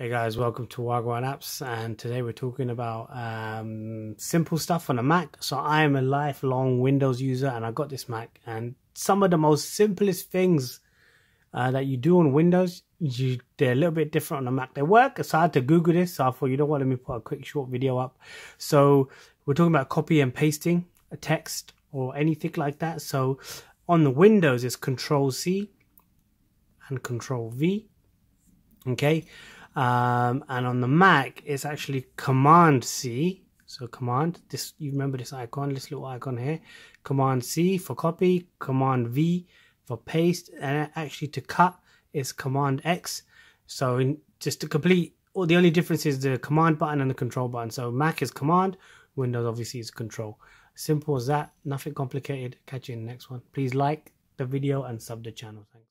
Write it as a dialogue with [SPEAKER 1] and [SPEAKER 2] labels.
[SPEAKER 1] Hey guys, welcome to Wagwan Apps, and today we're talking about um, simple stuff on a Mac. So I am a lifelong Windows user, and I got this Mac, and some of the most simplest things uh, that you do on Windows, you, they're a little bit different on a Mac. They work. So I had to Google this. So I thought, you know what, let me put a quick short video up. So we're talking about copy and pasting a text or anything like that. So on the Windows, it's Control C and Control V. Okay um, and on the Mac, it's actually Command C. So Command, this you remember this icon, this little icon here. Command C for copy, Command V for paste, and actually to cut is Command X. So in, just to complete, all the only difference is the Command button and the Control button. So Mac is Command, Windows obviously is Control. Simple as that, nothing complicated. Catch you in the next one. Please like the video and sub the channel. Thanks.